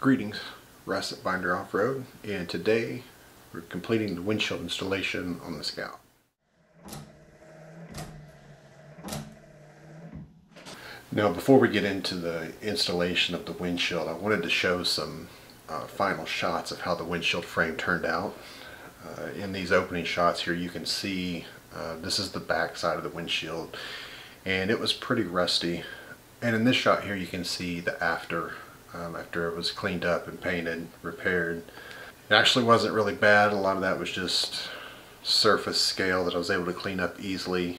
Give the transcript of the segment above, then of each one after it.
Greetings, Russ Binder Off-Road, and today we're completing the windshield installation on the Scout. Now before we get into the installation of the windshield, I wanted to show some uh, final shots of how the windshield frame turned out. Uh, in these opening shots here you can see uh, this is the back side of the windshield and it was pretty rusty and in this shot here you can see the after um, after it was cleaned up and painted repaired. It actually wasn't really bad. A lot of that was just surface scale that I was able to clean up easily.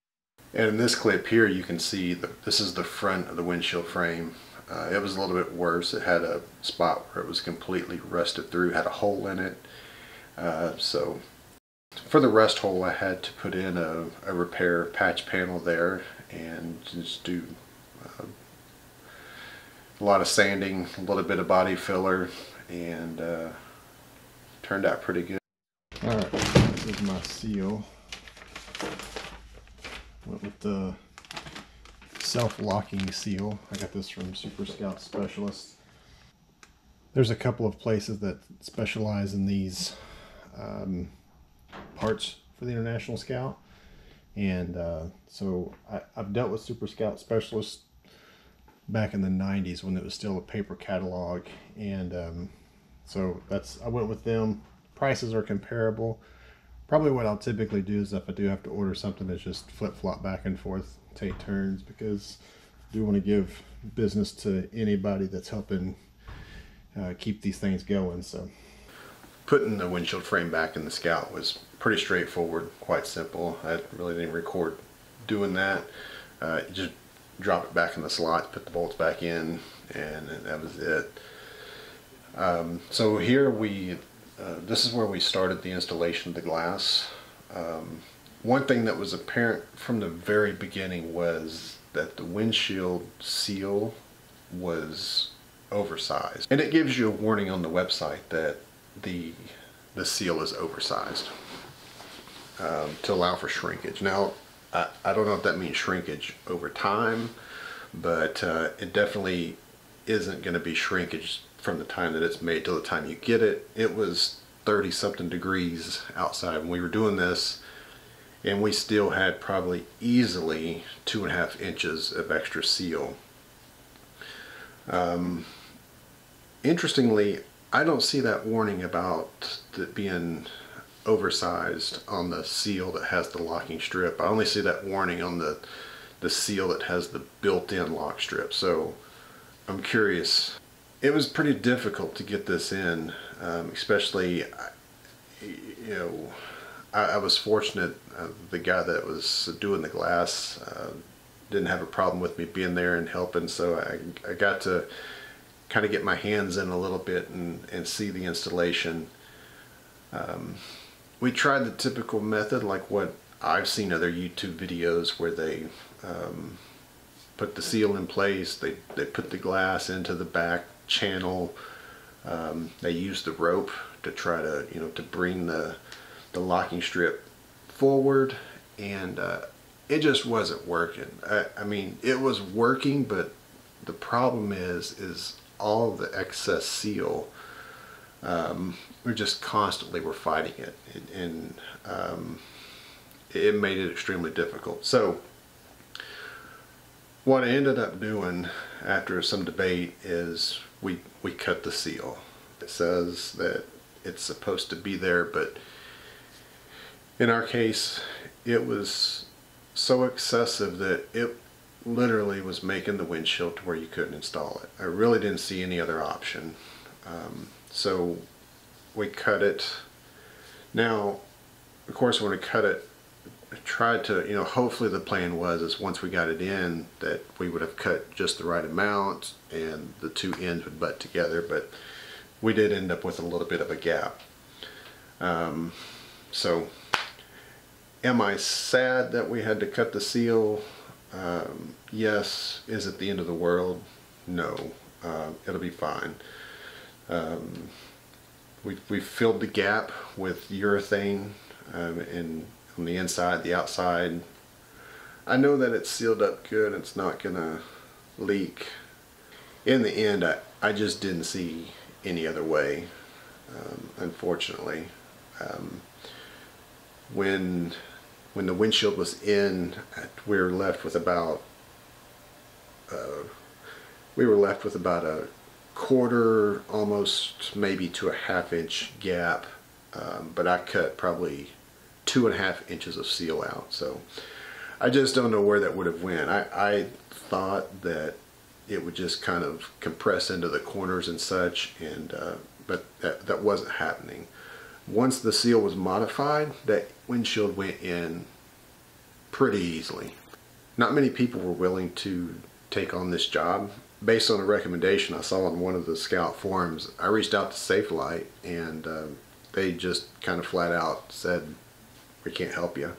And in this clip here you can see this is the front of the windshield frame. Uh, it was a little bit worse. It had a spot where it was completely rusted through had a hole in it. Uh, so for the rust hole I had to put in a, a repair patch panel there and just do uh, a lot of sanding, a little bit of body filler and uh, turned out pretty good. Alright, this is my seal. Went with the self-locking seal. I got this from Super Scout Specialist. There's a couple of places that specialize in these um, parts for the International Scout. And uh, so I, have dealt with Super Scout Specialist back in the 90s when it was still a paper catalog. And um, so that's I went with them. Prices are comparable. Probably what I'll typically do is if I do have to order something is just flip-flop back and forth, take turns because I do want to give business to anybody that's helping uh, keep these things going. So putting the windshield frame back in the Scout was pretty straightforward, quite simple. I really didn't record doing that. Uh, just drop it back in the slot, put the bolts back in, and that was it. Um, so here we, uh, this is where we started the installation of the glass. Um, one thing that was apparent from the very beginning was that the windshield seal was oversized. And it gives you a warning on the website that the, the seal is oversized um, to allow for shrinkage. Now, I, I don't know if that means shrinkage over time, but uh, it definitely isn't going to be shrinkage from the time that it's made till the time you get it. It was 30 something degrees outside when we were doing this and we still had probably easily two and a half inches of extra seal. Um, interestingly, I don't see that warning about it being oversized on the seal that has the locking strip. I only see that warning on the the seal that has the built-in lock strip. So I'm curious. It was pretty difficult to get this in, um, especially, you know, I, I was fortunate. Uh, the guy that was doing the glass uh, didn't have a problem with me being there and helping, so I, I got to kind of get my hands in a little bit and, and see the installation. Um, we tried the typical method like what I've seen other YouTube videos where they um, put the seal in place, they, they put the glass into the back channel, um, they use the rope to try to, you know, to bring the, the locking strip forward and uh, it just wasn't working. I, I mean, it was working, but the problem is, is all the excess seal, um, we just constantly were fighting it, and, and um, it made it extremely difficult. So what I ended up doing after some debate is we we cut the seal. It says that it's supposed to be there, but in our case, it was so excessive that it literally was making the windshield to where you couldn't install it. I really didn't see any other option. Um, so we cut it. Now, of course, when we cut it, tried to, you know, hopefully the plan was is once we got it in that we would have cut just the right amount and the two ends would butt together, but we did end up with a little bit of a gap. Um, so, am I sad that we had to cut the seal? Um, yes. Is it the end of the world? No. Uh, it'll be fine. Um, we, we filled the gap with urethane um, in, on the inside, the outside. I know that it's sealed up good. It's not going to leak. In the end, I, I just didn't see any other way, um, unfortunately. Um, when when the windshield was in, we were left with about uh, we were left with about a quarter, almost maybe to a half inch gap, um, but I cut probably two and a half inches of seal out. So I just don't know where that would have went. I, I thought that it would just kind of compress into the corners and such, and uh, but that, that wasn't happening. Once the seal was modified, that windshield went in pretty easily. Not many people were willing to take on this job. Based on a recommendation I saw on one of the Scout forums, I reached out to Safelite and uh, they just kind of flat out said, we can't help you.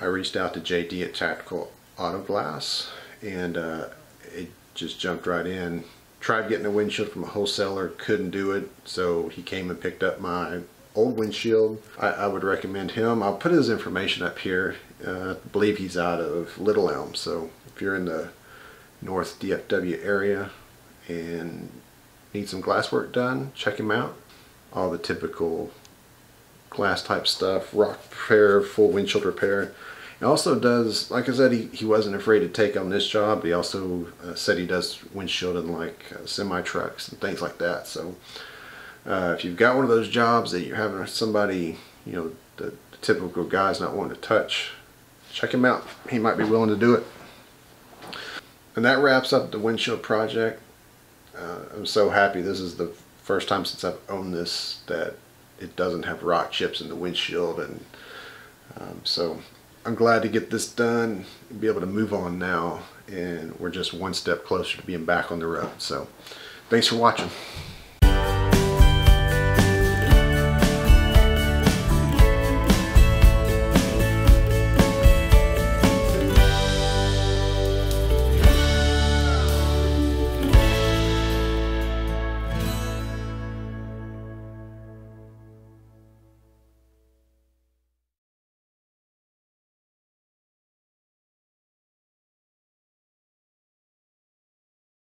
I reached out to JD at Tactical Auto Glass and uh, it just jumped right in. Tried getting a windshield from a wholesaler, couldn't do it, so he came and picked up my old windshield. I, I would recommend him. I'll put his information up here. Uh, I believe he's out of Little Elm, so if you're in the North DFW area and need some glass work done, check him out. All the typical glass type stuff, rock repair, full windshield repair. He also does, like I said, he, he wasn't afraid to take on this job. He also uh, said he does windshield and like uh, semi trucks and things like that. So uh, if you've got one of those jobs that you're having somebody, you know, the, the typical guy's not wanting to touch, check him out. He might be willing to do it. And that wraps up the windshield project. Uh, I'm so happy. This is the first time since I've owned this that it doesn't have rock chips in the windshield. And um, so I'm glad to get this done and be able to move on now. And we're just one step closer to being back on the road. So thanks for watching.